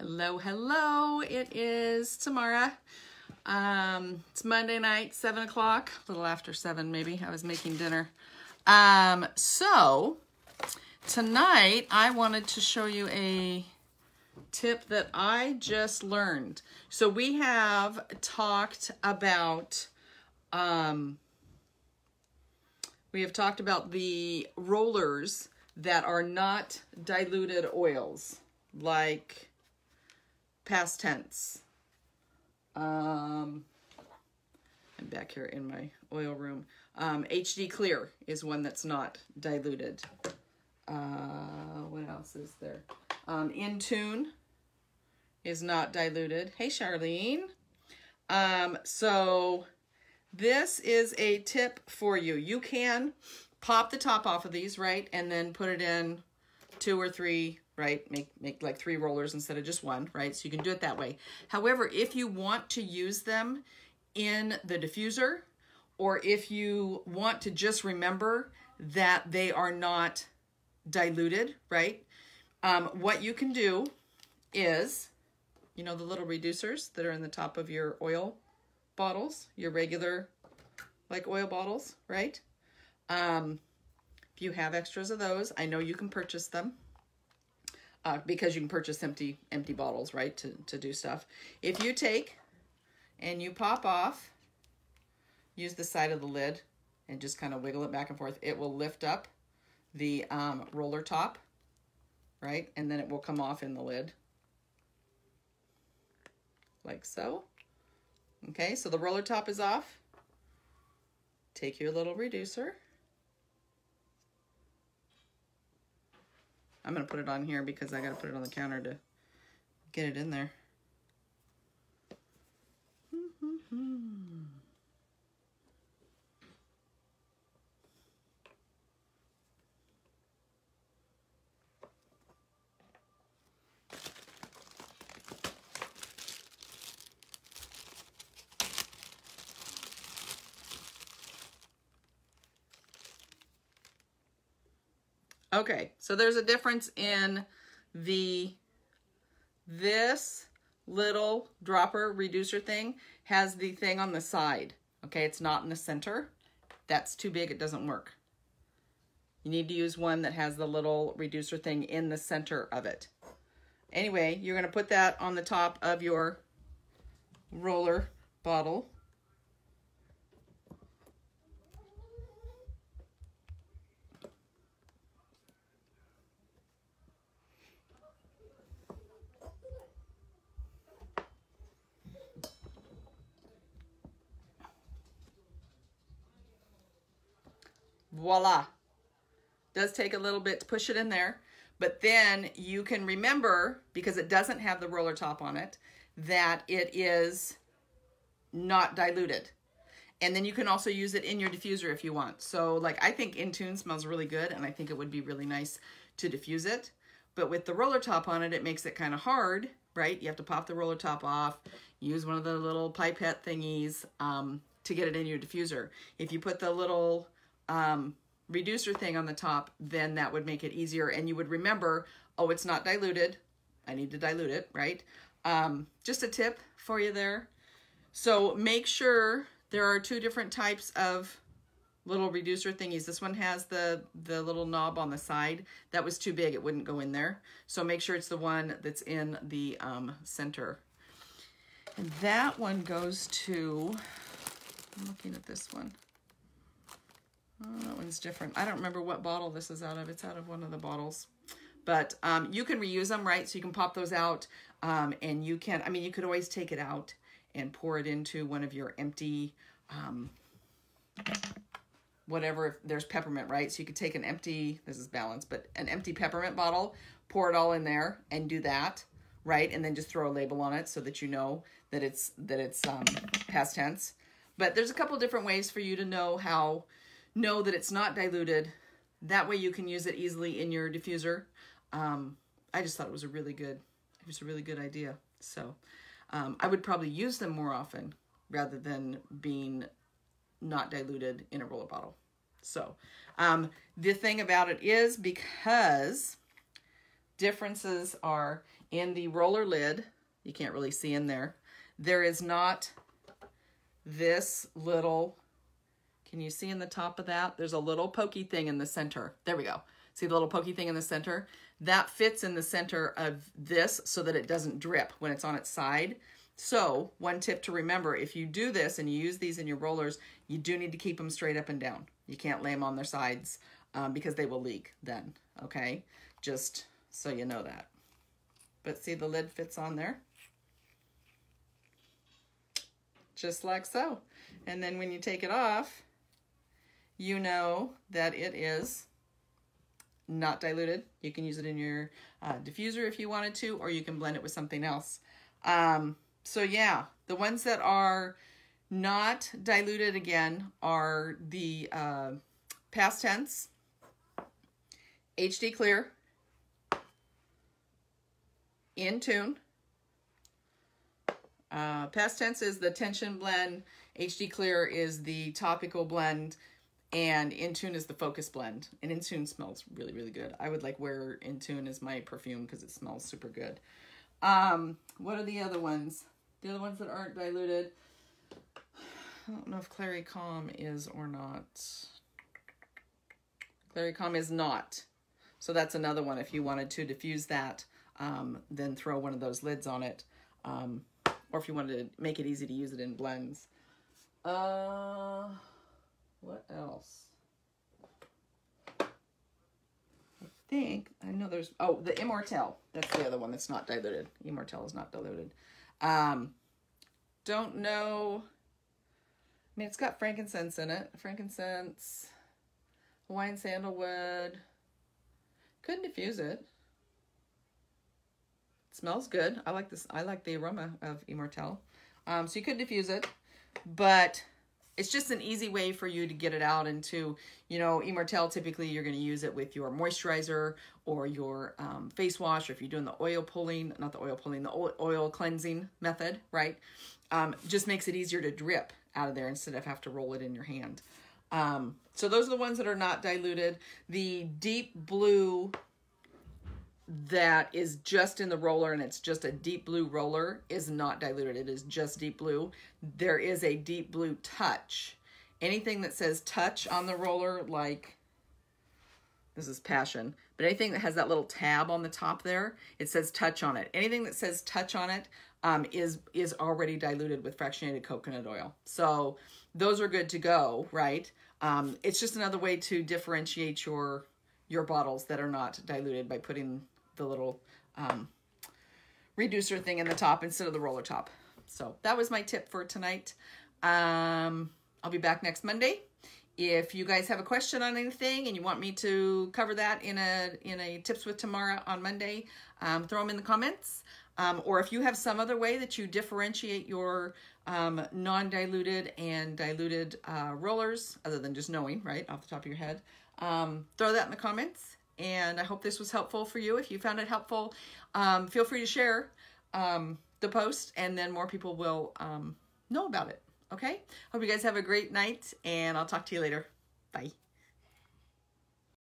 Hello, hello. It is Tamara. Um, it's Monday night, 7 o'clock, a little after 7 maybe. I was making dinner. Um, so, tonight I wanted to show you a tip that I just learned. So we have talked about, um, we have talked about the rollers that are not diluted oils, like PastTense. Um, I'm back here in my oil room. Um, HD Clear is one that's not diluted. Uh, what else is there? Um, Intune is not diluted. Hey, Charlene. Um, so this is a tip for you. You can pop the top off of these, right? And then put it in two or three, right? Make, make like three rollers instead of just one, right? So you can do it that way. However, if you want to use them in the diffuser, or if you want to just remember that they are not diluted, right? Um, what you can do is, you know, the little reducers that are in the top of your oil bottles, your regular like oil bottles, right? Um, if you have extras of those, I know you can purchase them uh, because you can purchase empty empty bottles, right, to, to do stuff. If you take and you pop off, use the side of the lid and just kind of wiggle it back and forth, it will lift up the um, roller top, right, and then it will come off in the lid like so. Okay, so the roller top is off. Take your little reducer. I'm going to put it on here because I got to put it on the counter to get it in there. Okay, so there's a difference in the, this little dropper reducer thing has the thing on the side. Okay, it's not in the center. That's too big, it doesn't work. You need to use one that has the little reducer thing in the center of it. Anyway, you're gonna put that on the top of your roller bottle voila. Does take a little bit to push it in there, but then you can remember, because it doesn't have the roller top on it, that it is not diluted. And then you can also use it in your diffuser if you want. So like I think Intune smells really good and I think it would be really nice to diffuse it. But with the roller top on it, it makes it kind of hard, right? You have to pop the roller top off, use one of the little pipette thingies um, to get it in your diffuser. If you put the little um, reducer thing on the top, then that would make it easier. And you would remember, oh, it's not diluted. I need to dilute it, right? Um, just a tip for you there. So make sure there are two different types of little reducer thingies. This one has the, the little knob on the side. That was too big, it wouldn't go in there. So make sure it's the one that's in the um, center. And that one goes to, I'm looking at this one. Oh, that one's different. I don't remember what bottle this is out of. It's out of one of the bottles. But um, you can reuse them, right? So you can pop those out um, and you can, I mean, you could always take it out and pour it into one of your empty, um, whatever, if there's peppermint, right? So you could take an empty, this is balanced, but an empty peppermint bottle, pour it all in there and do that, right? And then just throw a label on it so that you know that it's, that it's um, PastTense. But there's a couple different ways for you to know how know that it's not diluted. That way you can use it easily in your diffuser. Um, I just thought it was a really good, it was a really good idea. So um, I would probably use them more often rather than being not diluted in a roller bottle. So um, the thing about it is because differences are in the roller lid, you can't really see in there, there is not this little, can you see in the top of that? There's a little pokey thing in the center. There we go. See the little pokey thing in the center? That fits in the center of this so that it doesn't drip when it's on its side. So one tip to remember, if you do this and you use these in your rollers, you do need to keep them straight up and down. You can't lay them on their sides um, because they will leak then, okay? Just so you know that. But see the lid fits on there? Just like so. And then when you take it off, you know that it is not diluted. You can use it in your uh, diffuser if you wanted to, or you can blend it with something else. Um, so yeah, the ones that are not diluted again are the uh, PastTense, HD clear, Intune. Uh, PastTense is the tension blend, HD clear is the topical blend, and Intune is the focus blend. And Intune smells really, really good. I would like wear Intune as my perfume because it smells super good. Um, what are the other ones? The other ones that aren't diluted. I don't know if Clary Calm is or not. Clary Calm is not. So that's another one. If you wanted to diffuse that, um, then throw one of those lids on it. Um, or if you wanted to make it easy to use it in blends. Uh, what else? I think, I know there's, oh, the Immortelle. That's the other one that's not diluted. Immortelle is not diluted. Um, don't know. I mean, it's got frankincense in it. Frankincense, Hawaiian sandalwood. Couldn't diffuse it. it. Smells good. I like this. I like the aroma of Immortelle. Um, so you could diffuse it, but it's just an easy way for you to get it out into, you know, Immortelle, typically you're going to use it with your moisturizer or your um, face wash, or if you're doing the oil pulling, not the oil pulling, the oil cleansing method, right? Um, just makes it easier to drip out of there instead of have to roll it in your hand. Um, so those are the ones that are not diluted. The deep blue that is just in the roller and it's just a deep blue roller is not diluted. It is just deep blue. There is a deep blue touch. Anything that says touch on the roller, like this is passion, but anything that has that little tab on the top there, it says touch on it. Anything that says touch on it um, is, is already diluted with fractionated coconut oil. So those are good to go, right? Um, it's just another way to differentiate your your bottles that are not diluted by putting the little um, reducer thing in the top instead of the roller top. So that was my tip for tonight. Um, I'll be back next Monday. If you guys have a question on anything and you want me to cover that in a in a tips with Tamara on Monday, um, throw them in the comments. Um, or if you have some other way that you differentiate your um, non-diluted and diluted uh, rollers, other than just knowing, right, off the top of your head, um, throw that in the comments and I hope this was helpful for you. If you found it helpful, um, feel free to share um, the post and then more people will um, know about it. Okay? Hope you guys have a great night and I'll talk to you later. Bye.